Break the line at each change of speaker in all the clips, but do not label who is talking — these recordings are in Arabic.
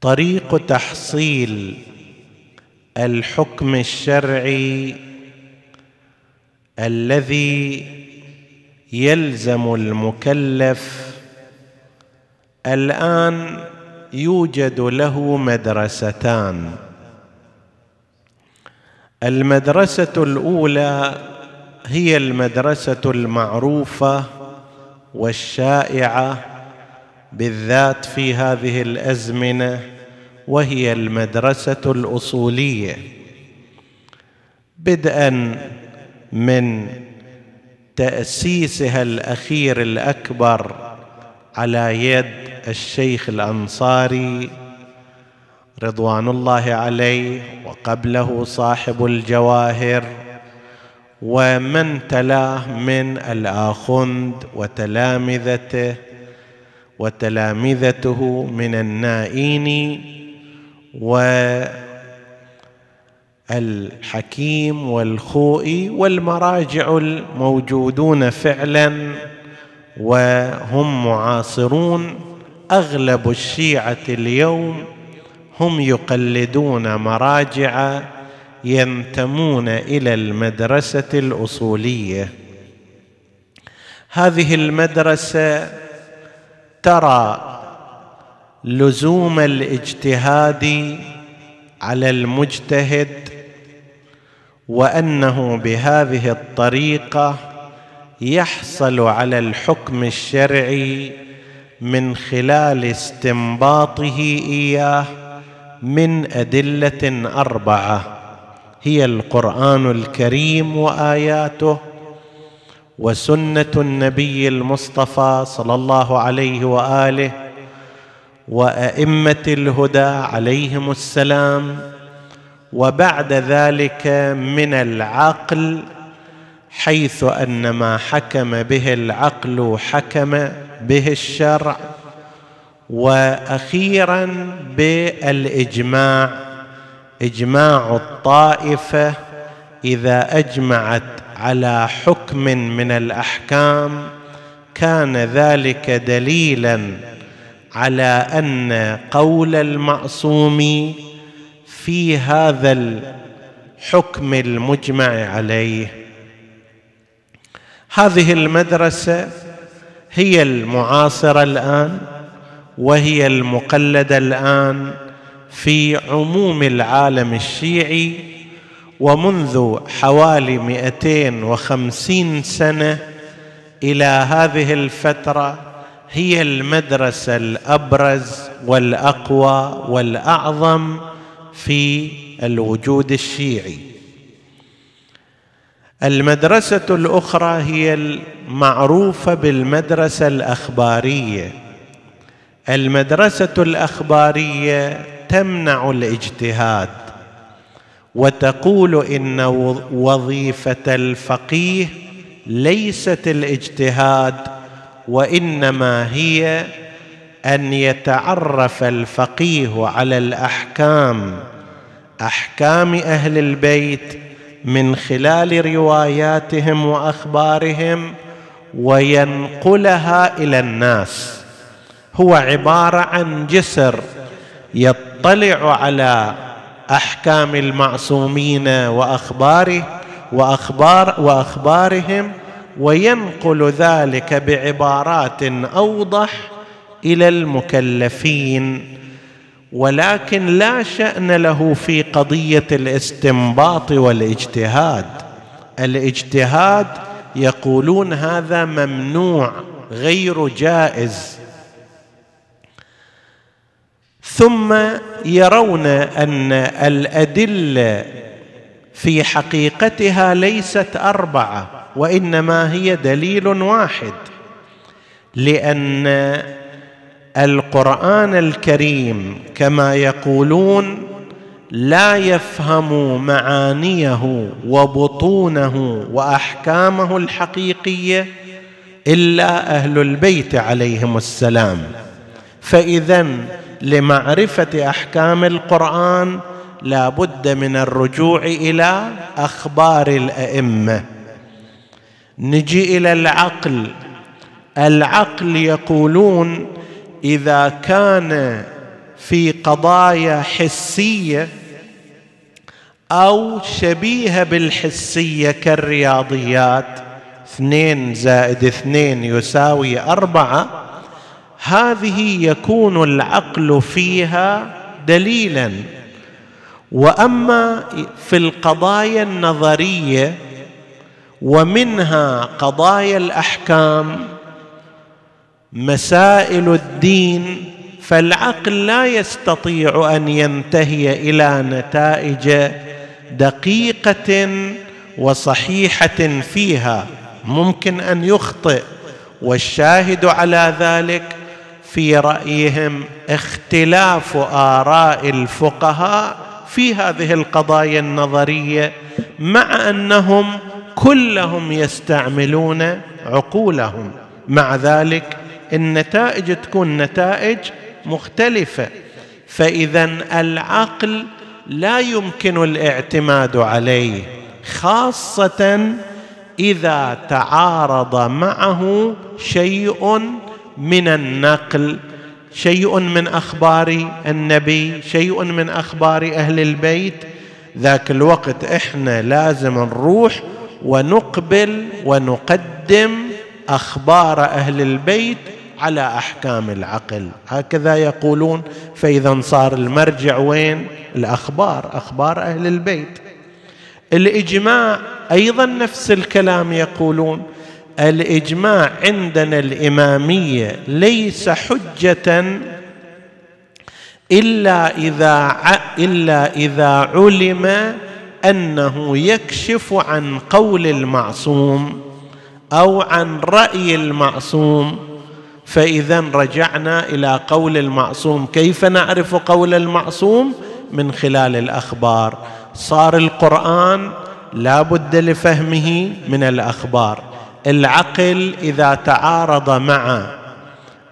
طريق تحصيل الحكم الشرعي الذي يلزم المكلف الآن يوجد له مدرستان. المدرسة الأولى هي المدرسة المعروفة والشائعة بالذات في هذه الأزمنة وهي المدرسة الأصولية. بدءا من تأسيسها الأخير الأكبر على يد الشيخ الأنصاري رضوان الله عليه وقبله صاحب الجواهر ومن تلاه من الاخند وتلامذته وتلامذته من النائين والحكيم والخوئي والمراجع الموجودون فعلا وهم معاصرون. أغلب الشيعة اليوم هم يقلدون مراجع ينتمون إلى المدرسة الأصولية. هذه المدرسة ترى لزوم الاجتهاد على المجتهد وأنه بهذه الطريقة يحصل على الحكم الشرعي من خلال استنباطه إياه من أدلة أربعة هي القرآن الكريم وآياته وسنة النبي المصطفى صلى الله عليه وآله وأئمة الهدى عليهم السلام وبعد ذلك من العقل حيث أن ما حكم به العقل حكم به الشرع. وأخيرا بالإجماع إجماع الطائفة إذا أجمعت على حكم من الأحكام كان ذلك دليلا على أن قول المعصوم في هذا الحكم المجمع عليه. هذه المدرسة هي المعاصرة الآن وهي المقلدة الآن في عموم العالم الشيعي ومنذ حوالي مئتين وخمسين سنة إلى هذه الفترة هي المدرسة الأبرز والأقوى والأعظم في الوجود الشيعي. المدرسة الأخرى هي المعروفة بالمدرسة الأخبارية. المدرسة الأخبارية تمنع الاجتهاد. وتقول إن وظيفة الفقيه ليست الاجتهاد وإنما هي أن يتعرف الفقيه على الأحكام أحكام أهل البيت من خلال رواياتهم وأخبارهم وينقلها إلى الناس. هو عبارة عن جسر يطلع على أحكام المعصومين وأخباره وأخبار وأخبارهم وينقل ذلك بعبارات أوضح إلى المكلفين ولكن لا شأن له في قضية الاستنباط والاجتهاد. الاجتهاد يقولون هذا ممنوع غير جائز. ثم يرون أن الأدلة في حقيقتها ليست أربعة وإنما هي دليل واحد لأن القرآن الكريم كما يقولون لا يفهم معانيه وبطونه وأحكامه الحقيقية إلا أهل البيت عليهم السلام. فاذا لمعرفة أحكام القرآن لا بد من الرجوع إلى أخبار الأئمة. نجي إلى العقل. العقل يقولون إذا كان في قضايا حسية أو شبيهه بالحسية كالرياضيات اثنين زائد اثنين يساوي أربعة هذه يكون العقل فيها دليلا. وأما في القضايا النظرية ومنها قضايا الأحكام مسائل الدين فالعقل لا يستطيع أن ينتهي إلى نتائج دقيقة وصحيحة فيها. ممكن أن يخطئ والشاهد على ذلك في رأيهم اختلاف آراء الفقهاء في هذه القضايا النظرية مع أنهم كلهم يستعملون عقولهم. مع ذلك النتائج تكون نتائج مختلفة. فإذا العقل لا يمكن الاعتماد عليه خاصة إذا تعارض معه شيء من النقل شيء من أخبار النبي شيء من أخبار أهل البيت. ذاك الوقت إحنا لازم نروح ونقبل ونقدم أخبار أهل البيت على أحكام العقل. هكذا يقولون فإذا صار المرجع وين؟ الأخبار أخبار أهل البيت. الإجماع أيضا نفس الكلام يقولون. الإجماع عندنا الإمامية ليس حجة إلا إذا إلا إذا علم أنه يكشف عن قول المعصوم أو عن رأي المعصوم. فإذا رجعنا إلى قول المعصوم. كيف نعرف قول المعصوم؟ من خلال الأخبار. صار القرآن لا بد لفهمه من الأخبار. العقل إذا تعارض مع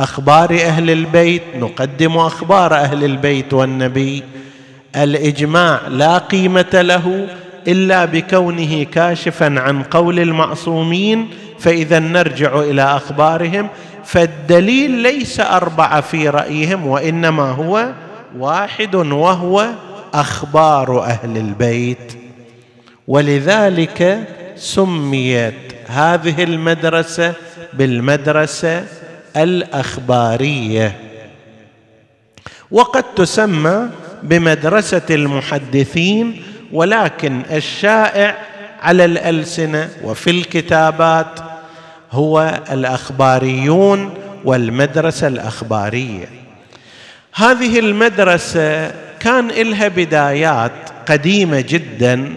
أخبار أهل البيت نقدم أخبار أهل البيت والنبي. الإجماع لا قيمة له إلا بكونه كاشفا عن قول المعصومين فإذا نرجع إلى أخبارهم فالدليل ليس اربعه في رأيهم وإنما هو واحد وهو أخبار أهل البيت. ولذلك سميت هذه المدرسة بالمدرسة الأخبارية. وقد تسمى بمدرسة المحدثين ولكن الشائع على الألسنة وفي الكتابات هو الأخباريون والمدرسة الأخبارية. هذه المدرسة كان لها بدايات قديمة جدا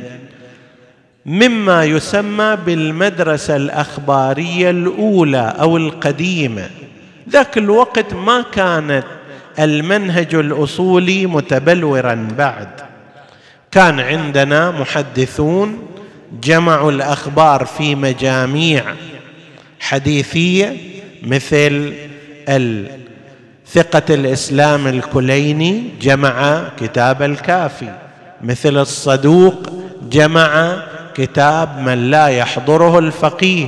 مما يسمى بالمدرسة الأخبارية الأولى أو القديمة. ذاك الوقت ما كانت المنهج الأصولي متبلورا بعد. كان عندنا محدثون جمعوا الأخبار في مجاميع حديثية مثل ثقة الإسلام الكليني جمع كتاب الكافي مثل الصدوق جمع كتاب من لا يحضره الفقيه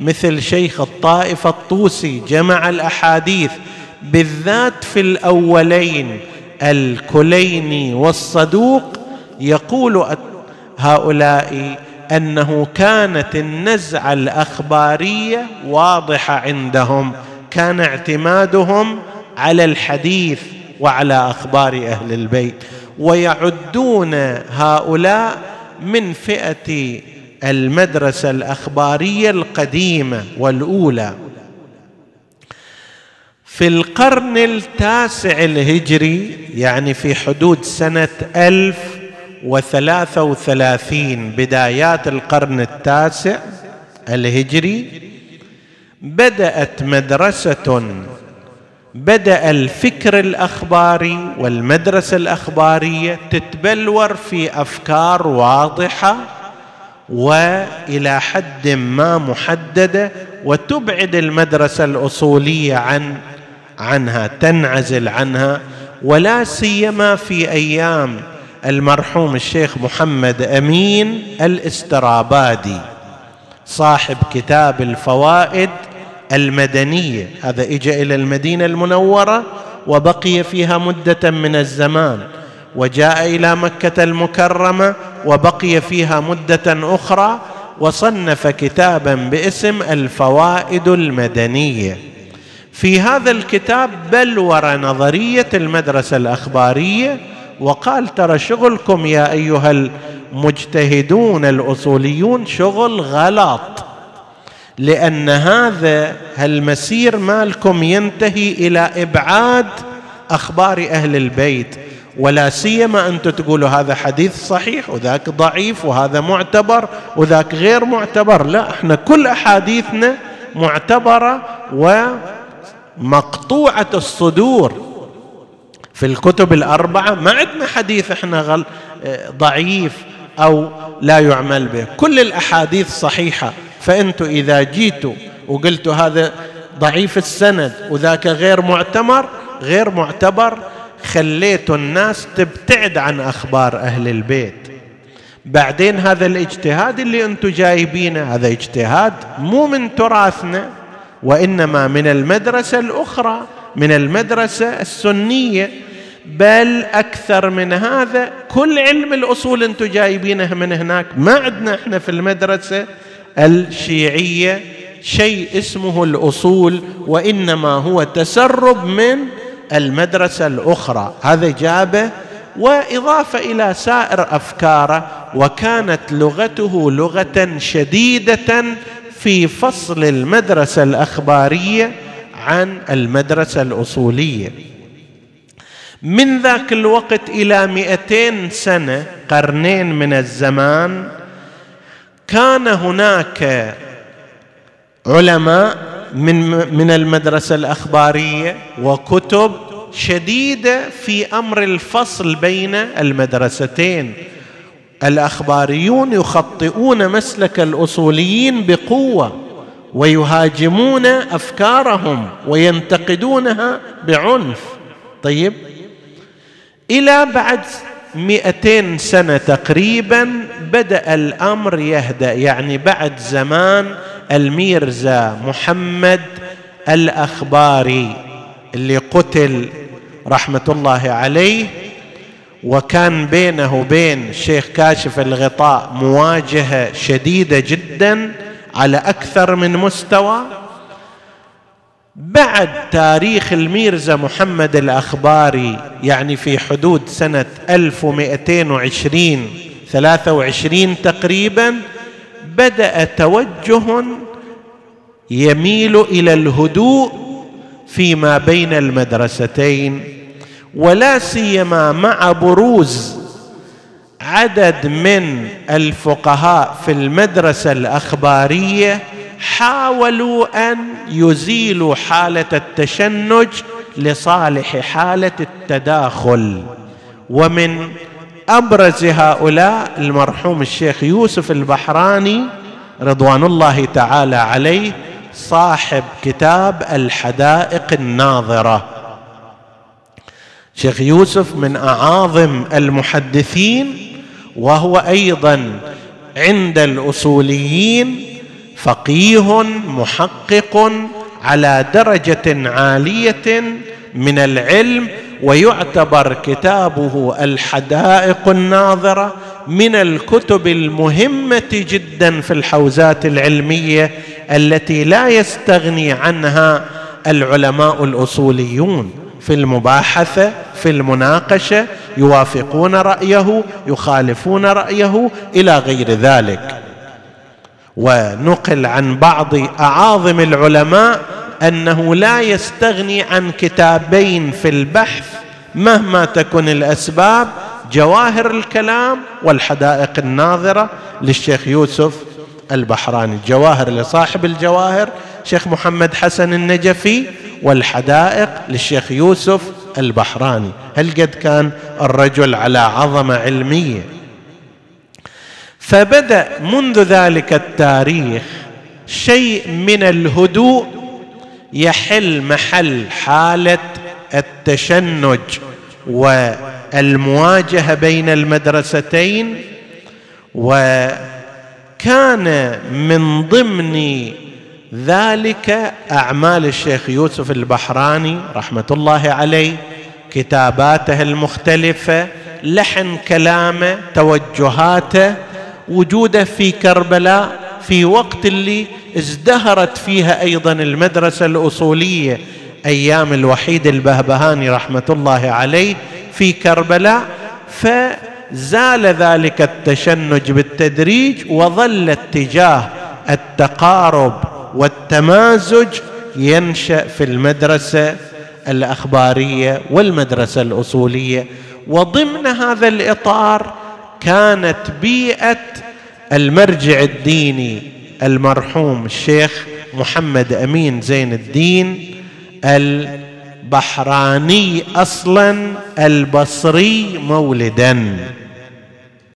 مثل شيخ الطائفة الطوسي جمع الأحاديث بالذات في الأولين الكليني والصدوق يقول هؤلاء أنه كانت النزعة الأخبارية واضحة عندهم كان اعتمادهم على الحديث وعلى أخبار أهل البيت ويعدون هؤلاء من فئة المدرسة الأخبارية القديمة والأولى. في القرن التاسع الهجري يعني في حدود سنة ألف وثلاثة وثلاثين بدايات القرن التاسع الهجري بدأت مدرسة بدأ الفكر الأخباري والمدرسة الأخبارية تتبلور في أفكار واضحة وإلى حد ما محددة وتبعد المدرسة الأصولية عن عنها تنعزل عنها ولا سيما في أيام المرحوم الشيخ محمد أمين الإسترابادي صاحب كتاب الفوائد المدنية. هذا اجى إلى المدينة المنورة وبقي فيها مدة من الزمان وجاء إلى مكة المكرمة وبقي فيها مدة أخرى وصنف كتابا باسم الفوائد المدنية. في هذا الكتاب بلور نظرية المدرسة الأخبارية وقال ترى شغلكم يا أيها المجتهدون الأصوليون شغل غلط لأن هذا المسير مالكم ينتهي إلى إبعاد أخبار أهل البيت ولا سيما أنتم تقولوا هذا حديث صحيح وذاك ضعيف وهذا معتبر وذاك غير معتبر. لا إحنا كل أحاديثنا معتبرة ومقطوعة الصدور. في الكتب الأربعة ما عندنا حديث إحنا غل ضعيف أو لا يعمل به. كل الأحاديث صحيحة. فانتم إذا جيتوا وقلتوا هذا ضعيف السند وذاك غير معتمر غير معتبر خليتوا الناس تبتعد عن أخبار أهل البيت. بعدين هذا الاجتهاد اللي أنتم جايبينه هذا اجتهاد مو من تراثنا وإنما من المدرسة الأخرى من المدرسة السنية. بل أكثر من هذا كل علم الأصول أنتم جايبينه من هناك ما عندنا إحنا في المدرسة الشيعية شيء اسمه الأصول وإنما هو تسرب من المدرسة الأخرى. هذا جابه وإضافة إلى سائر أفكاره وكانت لغته لغة شديدة في فصل المدرسة الأخبارية عن المدرسة الأصولية. من ذاك الوقت إلى مئتين سنة قرنين من الزمان كان هناك علماء من من المدرسة الأخبارية وكتب شديدة في أمر الفصل بين المدرستين. الأخباريون يخطئون مسلك الأصوليين بقوة ويهاجمون أفكارهم وينتقدونها بعنف. طيب إلى بعد مئتين سنة تقريبا بدأ الأمر يهدأ يعني بعد زمان الميرزا محمد الأخباري اللي قتل رحمة الله عليه وكان بينه وبين الشيخ كاشف الغطاء مواجهة شديدة جدا على أكثر من مستوى. بعد تاريخ الميرزا محمد الأخباري يعني في حدود سنة 1220 23 تقريبا بدأ توجه يميل إلى الهدوء فيما بين المدرستين ولا سيما مع بروز عدد من الفقهاء في المدرسة الأخبارية حاولوا أن يزيلوا حالة التشنج لصالح حالة التداخل. ومن أبرز هؤلاء المرحوم الشيخ يوسف البحراني رضوان الله تعالى عليه صاحب كتاب الحدائق الناظرة. شيخ يوسف من أعاظم المحدثين وهو أيضا عند الأصوليين فقيه محقق على درجة عالية من العلم ويعتبر كتابه الحدائق الناظرة من الكتب المهمة جدا في الحوزات العلمية التي لا يستغني عنها العلماء الأصوليون. في المباحثة في المناقشة يوافقون رأيه يخالفون رأيه إلى غير ذلك. ونقل عن بعض أعاظم العلماء أنه لا يستغني عن كتابين في البحث مهما تكن الأسباب جواهر الكلام والحدائق الناظرة للشيخ يوسف البحراني. الجواهر لصاحب الجواهر شيخ محمد حسن النجفي والحدائق للشيخ يوسف البحراني. هل قد كان الرجل على عظمة علمية؟ فبدأ منذ ذلك التاريخ شيء من الهدوء يحل محل حالة التشنج والمواجهة بين المدرستين وكان من ضمن ذلك أعمال الشيخ يوسف البحراني رحمة الله عليه كتاباته المختلفة لحن كلامه توجهاته وجوده في كربلاء في وقت اللي ازدهرت فيها أيضا المدرسة الأصولية أيام الوحيد البهبهاني رحمة الله عليه في كربلاء فزال ذلك التشنج بالتدريج وظل اتجاه التقارب والتمازج ينشأ في المدرسة الأخبارية والمدرسة الأصولية. وضمن هذا الإطار كانت بيئة المرجع الديني المرحوم الشيخ محمد أمين زين الدين البحراني أصلا البصري مولدا.